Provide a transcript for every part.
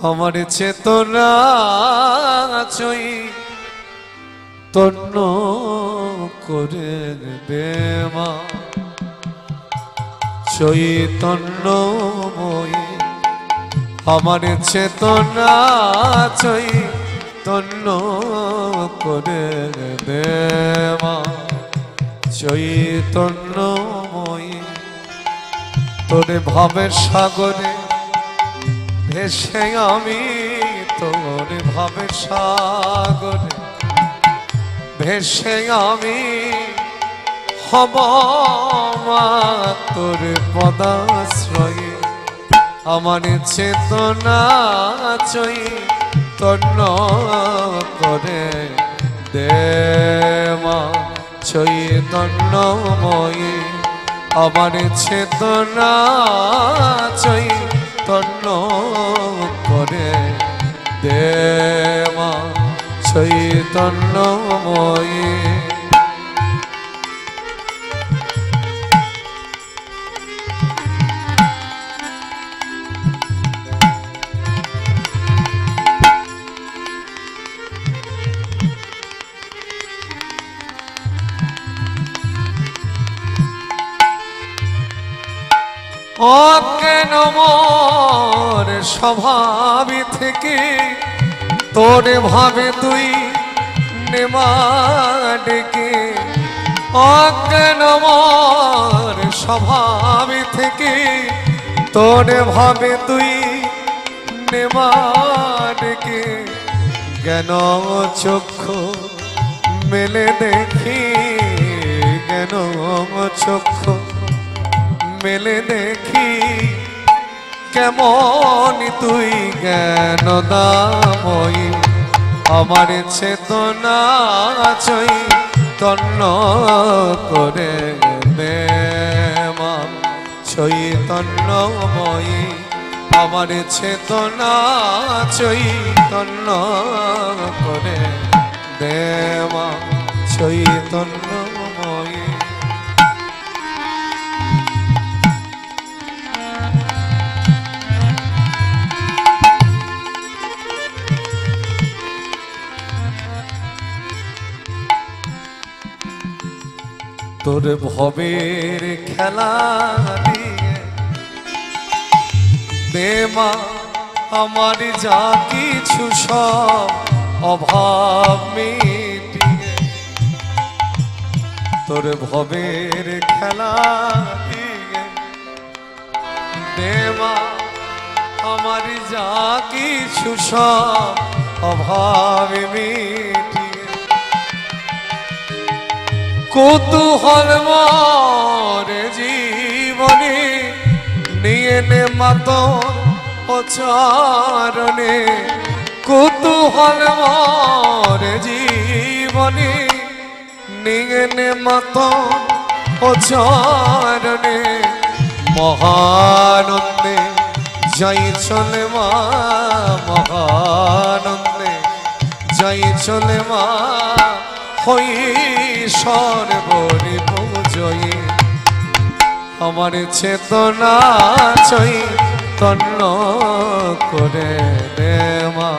আমার চেতনা চই তন্ন করে দেমা চৈতন্যময়ী, আমার চেতনা চৈ তন্ন করে দেমা চৈতন্যময়ী, তোরে ভাবের সাগরে ভেসে আমি তোর ভাবে সাগরে। ভেসে আমি হব তোর পদাশ্রয়ে। আমার চেতনা চই তন্ন করে দে মা চৈতন্যময়ী আমার চেতনা চৈ তন্ন করে দে মা চৈতন্যময়ী অজ্ঞান মোর স্বভাবে থেকে তোরে ভাবে তুই নেমা ডেকে। অজ্ঞান মোর স্বভাবে থেকে তোরে ভাবে তুই নেমা ডেকে। জ্ঞান চক্ষু মেলে দেখি, জ্ঞান চক্ষু মেলে দেখি, কেমন তুই জ্ঞান দাময়ী। আমার চেতনা চই তন্ন করে দেমা চৈতন্যময়ী আমার চেতনা চৈতন্য করে দেমা চৈতন্যময়ী তোর ভবের খেলা দিয়ে দেমা আমার যা কিছু সব অভাব মিটিয়ে। তোর ভবের খেলা দিয়ে দেমা আমার যা কিছু সব অভাব মিটিয়ে। কৌতূহল মরে জীবনে, নিয়ে নে মাত প্রচারণে কৌতূহল মরে জীবনে, নিয়ে নে মাত প্রচারণে মহানন্দে যাই চলে মা, মহানন্দে যাই চলে মা। হই সর্বরি আমার চেতনা চৈ তন্ন করে দেমা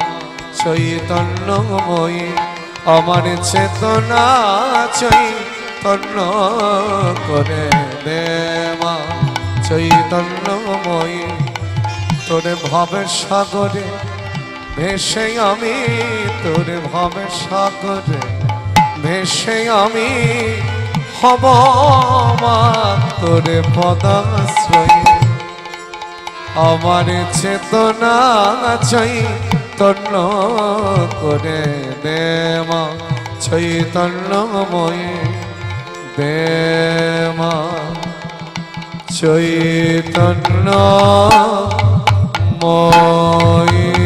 চৈতন্যময়ী, আমার চেতনা চৈ তন্ন করে দেমা চৈতন্যময়ী, তোরে ভবের সাগরে ভেসে আমি, তোরে ভবের সাগরে ভেসে আমি হব তোরে পদাশ্রয়ী। আমার চেতনা চাই তন্ন করে দেমা চৈতন্যময়ী দেমা চৈতন্য ময়ী